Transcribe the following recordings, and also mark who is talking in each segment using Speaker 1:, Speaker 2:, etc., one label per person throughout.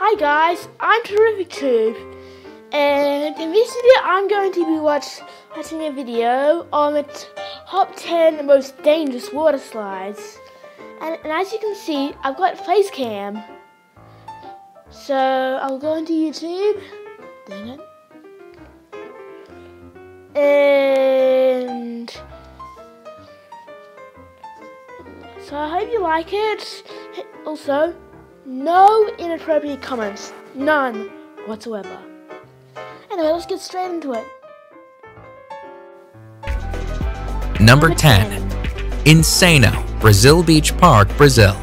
Speaker 1: Hi guys, I'm Terrific Tube, and in this video I'm going to be watch, watching a video on the top 10 most dangerous water slides. And, and as you can see, I've got face cam. So I'll go into YouTube. dang And so I hope you like it. Also, no inappropriate comments. None whatsoever. Anyway, let's get straight into it.
Speaker 2: Number 10. Insano, Brazil Beach Park, Brazil.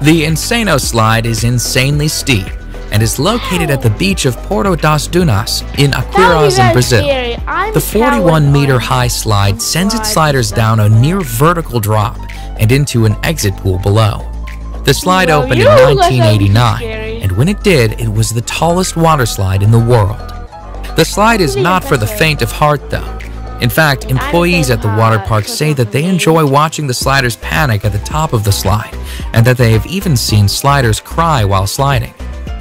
Speaker 2: The Insano slide is insanely steep and is located at the beach of Porto das Dunas in Aquiraz in Brazil. The 41 meter high slide sends its sliders down a near vertical drop and into an exit pool below. The slide opened in 1989, and when it did, it was the tallest water slide in the world. The slide is not for the faint of heart, though. In fact, employees at the water park say that they enjoy watching the sliders panic at the top of the slide, and that they have even seen sliders cry while sliding.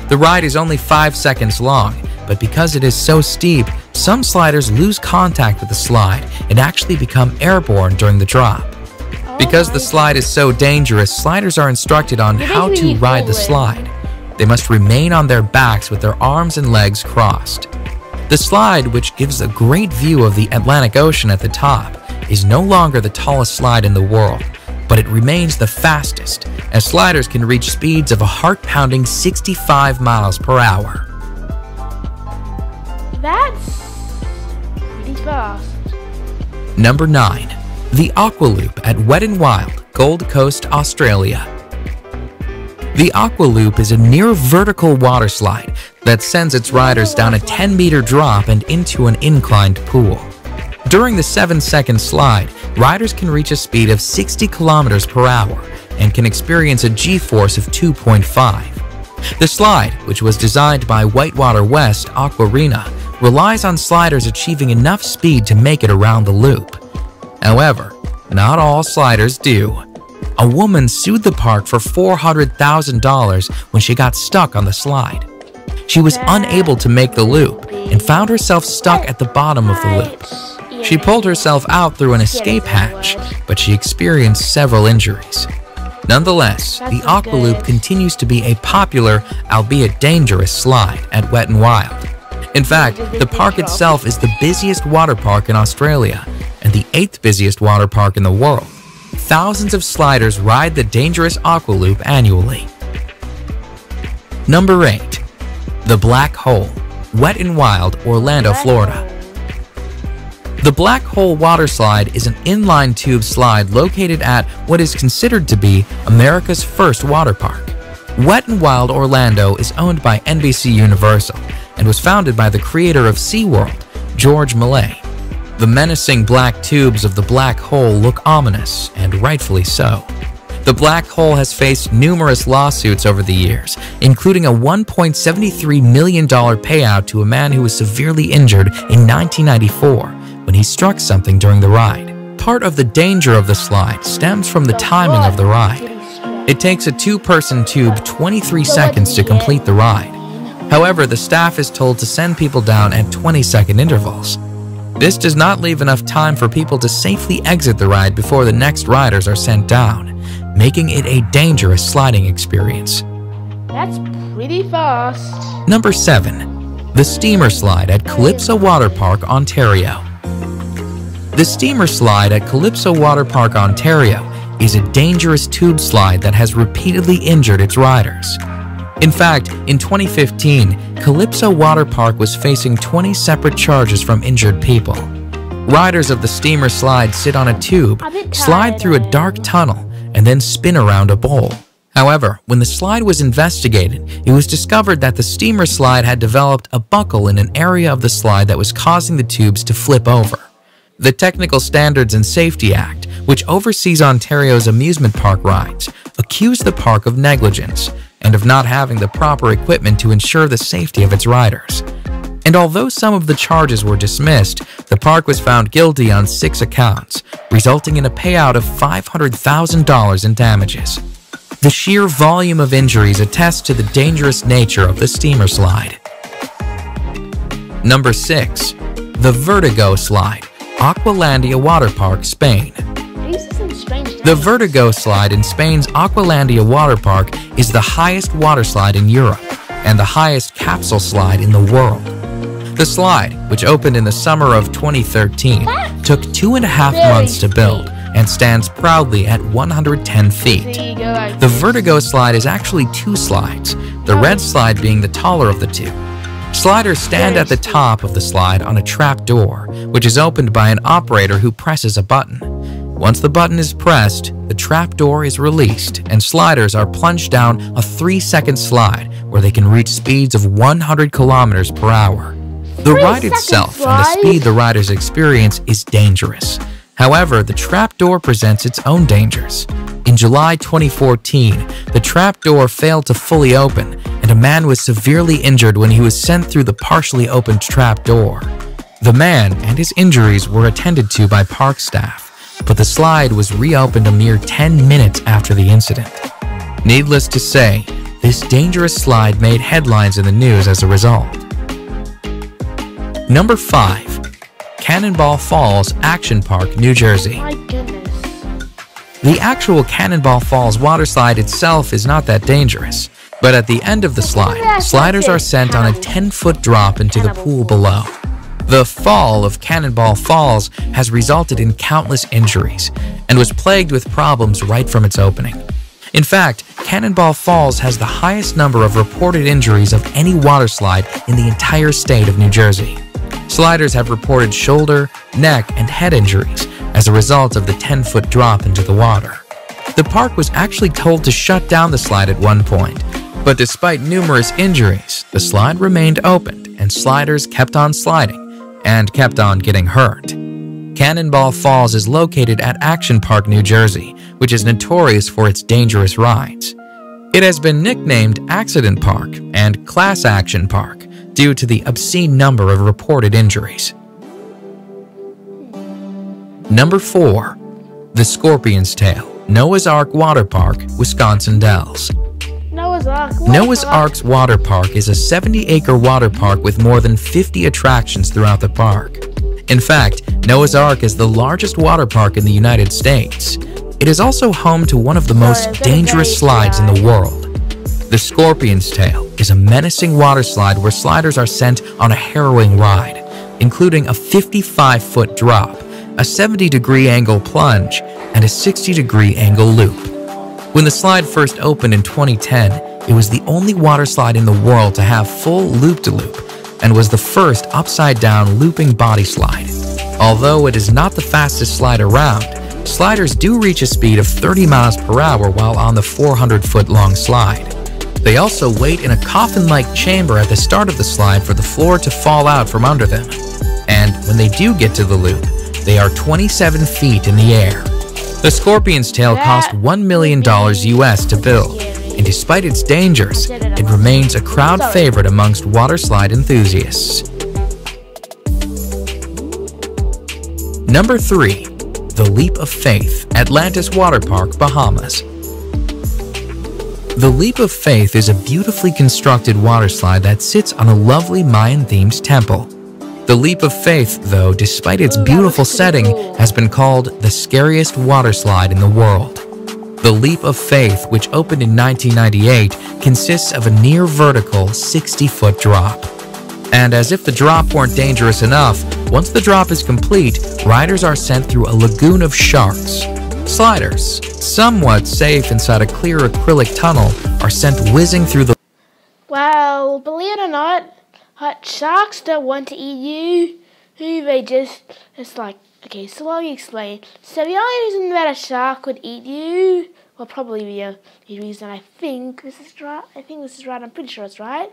Speaker 2: The ride is only 5 seconds long, but because it is so steep, some sliders lose contact with the slide and actually become airborne during the drop. Because the slide is so dangerous, sliders are instructed on how to ride the slide. They must remain on their backs with their arms and legs crossed. The slide, which gives a great view of the Atlantic Ocean at the top, is no longer the tallest slide in the world, but it remains the fastest, as sliders can reach speeds of a heart-pounding 65 miles per hour.
Speaker 1: That's pretty fast.
Speaker 2: Number 9 the Aqualoop at Wet n Wild, Gold Coast, Australia. The Aqualoop is a near vertical water slide that sends its riders down a 10 meter drop and into an inclined pool. During the 7 second slide, riders can reach a speed of 60 kilometers per hour and can experience a g-force of 2.5. The slide, which was designed by Whitewater West Aquarena, relies on sliders achieving enough speed to make it around the loop. However, not all sliders do. A woman sued the park for $400,000 when she got stuck on the slide. She was unable to make the loop and found herself stuck at the bottom of the loop. She pulled herself out through an escape hatch, but she experienced several injuries. Nonetheless, the Aqualoop continues to be a popular, albeit dangerous, slide at Wet n Wild. In fact, the park itself is the busiest water park in Australia and the eighth busiest water park in the world. Thousands of sliders ride the dangerous aqua loop annually. Number 8. The Black Hole, Wet n Wild, Orlando, Florida. The Black Hole Water Slide is an inline tube slide located at what is considered to be America's first water park. Wet n Wild Orlando is owned by NBC Universal and was founded by the creator of SeaWorld, George Millay. The menacing black tubes of the black hole look ominous, and rightfully so. The black hole has faced numerous lawsuits over the years, including a $1.73 million payout to a man who was severely injured in 1994 when he struck something during the ride. Part of the danger of the slide stems from the timing of the ride. It takes a two-person tube 23 seconds to complete the ride. However, the staff is told to send people down at 20-second intervals. This does not leave enough time for people to safely exit the ride before the next riders are sent down, making it a dangerous sliding experience.
Speaker 1: That's pretty fast.
Speaker 2: Number 7. The Steamer Slide at Calypso Water Park, Ontario. The Steamer Slide at Calypso Water Park, Ontario is a dangerous tube slide that has repeatedly injured its riders. In fact, in 2015, Calypso Water Park was facing 20 separate charges from injured people. Riders of the steamer slide sit on a tube, slide through a dark tunnel, and then spin around a bowl. However, when the slide was investigated, it was discovered that the steamer slide had developed a buckle in an area of the slide that was causing the tubes to flip over. The Technical Standards and Safety Act, which oversees Ontario's amusement park rides, accused the park of negligence and of not having the proper equipment to ensure the safety of its riders. And although some of the charges were dismissed, the park was found guilty on six accounts, resulting in a payout of $500,000 in damages. The sheer volume of injuries attests to the dangerous nature of the steamer slide. Number 6. The Vertigo Slide, Aqualandia Water Park, Spain. The Vertigo Slide in Spain's Aqualandia Water Park is the highest water slide in Europe and the highest capsule slide in the world. The slide, which opened in the summer of 2013, took two and a half months to build and stands proudly at 110 feet. The Vertigo slide is actually two slides, the red slide being the taller of the two. Sliders stand at the top of the slide on a trap door, which is opened by an operator who presses a button. Once the button is pressed, the trap door is released and sliders are plunged down a 3 second slide where they can reach speeds of 100 kilometers per hour. The ride itself and the speed the riders experience is dangerous. However, the trap door presents its own dangers. In July 2014, the trap door failed to fully open and a man was severely injured when he was sent through the partially opened trap door. The man and his injuries were attended to by park staff but the slide was reopened a mere 10 minutes after the incident. Needless to say, this dangerous slide made headlines in the news as a result. Number 5. Cannonball Falls Action Park, New Jersey. The actual Cannonball Falls water slide itself is not that dangerous, but at the end of the slide, sliders are sent on a 10-foot drop into the pool below. The fall of Cannonball Falls has resulted in countless injuries and was plagued with problems right from its opening. In fact, Cannonball Falls has the highest number of reported injuries of any water slide in the entire state of New Jersey. Sliders have reported shoulder, neck, and head injuries as a result of the 10-foot drop into the water. The park was actually told to shut down the slide at one point, but despite numerous injuries, the slide remained opened and sliders kept on sliding and kept on getting hurt. Cannonball Falls is located at Action Park, New Jersey, which is notorious for its dangerous rides. It has been nicknamed Accident Park and Class Action Park due to the obscene number of reported injuries. Number 4. The Scorpion's Tail, Noah's Ark Water Park, Wisconsin Dells.
Speaker 1: Noah's
Speaker 2: Ark's Water Park is a 70-acre water park with more than 50 attractions throughout the park. In fact, Noah's Ark is the largest water park in the United States. It is also home to one of the most dangerous slides in the world. The Scorpion's Tail is a menacing water slide where sliders are sent on a harrowing ride, including a 55-foot drop, a 70-degree angle plunge, and a 60-degree angle loop. When the slide first opened in 2010, it was the only water slide in the world to have full loop-to-loop and was the first upside-down looping body slide. Although it is not the fastest slide around, sliders do reach a speed of 30 miles per hour while on the 400-foot long slide. They also wait in a coffin-like chamber at the start of the slide for the floor to fall out from under them. And when they do get to the loop, they are 27 feet in the air. The Scorpion's tail cost $1 million US to build, and despite its dangers, it remains a crowd favorite amongst water slide enthusiasts. Number 3. The Leap of Faith, Atlantis Water Park, Bahamas. The Leap of Faith is a beautifully constructed water slide that sits on a lovely Mayan-themed temple. The Leap of Faith, though, despite its beautiful setting, has been called the scariest water slide in the world. The Leap of Faith, which opened in 1998, consists of a near vertical 60-foot drop. And as if the drop weren't dangerous enough, once the drop is complete, riders are sent through a lagoon of sharks. Sliders, somewhat safe inside a clear acrylic tunnel, are sent whizzing through the
Speaker 1: Well, believe it or not, Hot sharks don't want to eat you. Who they just it's like okay, so let me explain. So the only reason that a shark would eat you, well probably the the reason I think this is right I think this is right, I'm pretty sure it's right.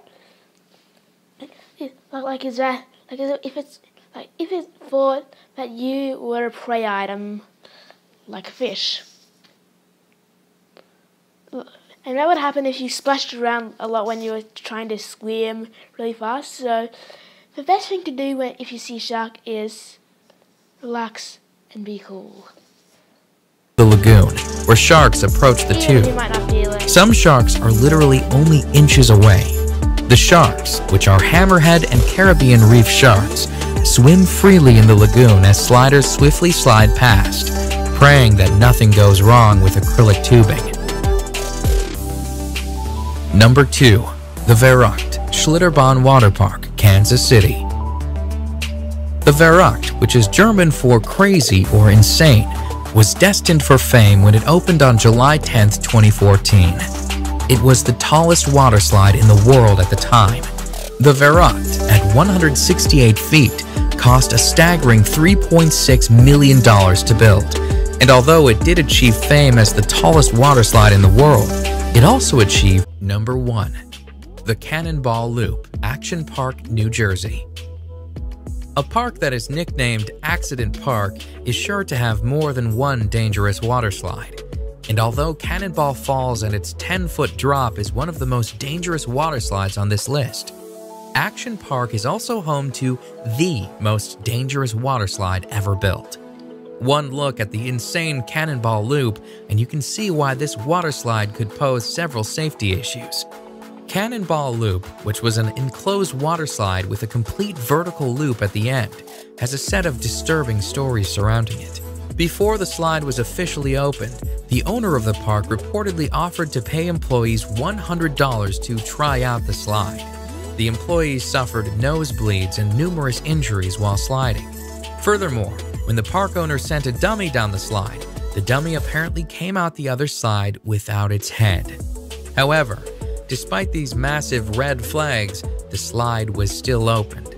Speaker 1: Like, like is that like if it's like if it thought that you were a prey item like a fish. And that would happen if you splashed around a lot when you were trying to swim really fast. So the best thing to do when, if you see a shark is relax and be cool.
Speaker 2: The lagoon, where sharks approach the tube.
Speaker 1: you might not feel it.
Speaker 2: Some sharks are literally only inches away. The sharks, which are hammerhead and Caribbean reef sharks, swim freely in the lagoon as sliders swiftly slide past, praying that nothing goes wrong with acrylic tubing. Number 2. The Verrückt, Schlitterbahn Water Park, Kansas City. The Verrückt, which is German for crazy or insane, was destined for fame when it opened on July 10, 2014. It was the tallest water slide in the world at the time. The Verrückt, at 168 feet, cost a staggering $3.6 million to build. And although it did achieve fame as the tallest water slide in the world, it also achieved number 1. The Cannonball Loop, Action Park, New Jersey. A park that is nicknamed Accident Park is sure to have more than one dangerous water slide. And although Cannonball Falls and its 10 foot drop is one of the most dangerous water slides on this list, Action Park is also home to the most dangerous water slide ever built. One look at the insane Cannonball Loop, and you can see why this water slide could pose several safety issues. Cannonball Loop, which was an enclosed waterslide with a complete vertical loop at the end, has a set of disturbing stories surrounding it. Before the slide was officially opened, the owner of the park reportedly offered to pay employees $100 to try out the slide. The employees suffered nosebleeds and numerous injuries while sliding. Furthermore, when the park owner sent a dummy down the slide, the dummy apparently came out the other side without its head. However, despite these massive red flags, the slide was still opened.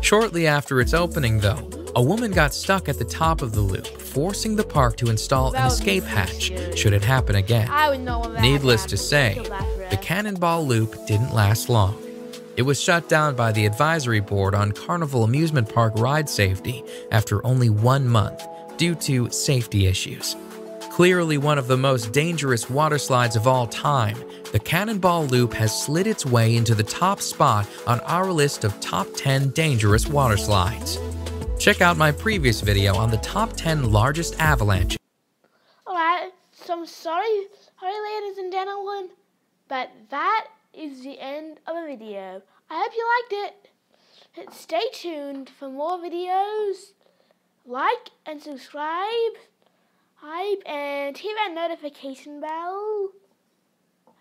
Speaker 2: Shortly after its opening, though, a woman got stuck at the top of the loop, forcing the park to install an escape hatch should it happen again.
Speaker 1: I would know that
Speaker 2: Needless to say,
Speaker 1: Feel bad for
Speaker 2: the. Cannonball Loop didn't last long. It was shut down by the advisory board on Carnival Amusement Park ride safety after only one month due to safety issues. Clearly one of the most dangerous water slides of all time, the Cannonball Loop has slid its way into the top spot on our list of top 10 dangerous water slides. Check out my previous video on the top 10 largest avalanches.
Speaker 1: Alright, so I'm sorry, sorry ladies and gentlemen, but that is the end of the video. I hope you liked it. Stay tuned for more videos. Like and subscribe. Hype and hit that notification bell.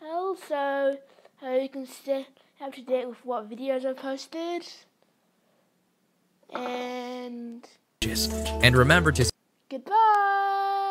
Speaker 1: Also, so you can stay up to date with what videos are posted. And
Speaker 2: And remember to
Speaker 1: goodbye.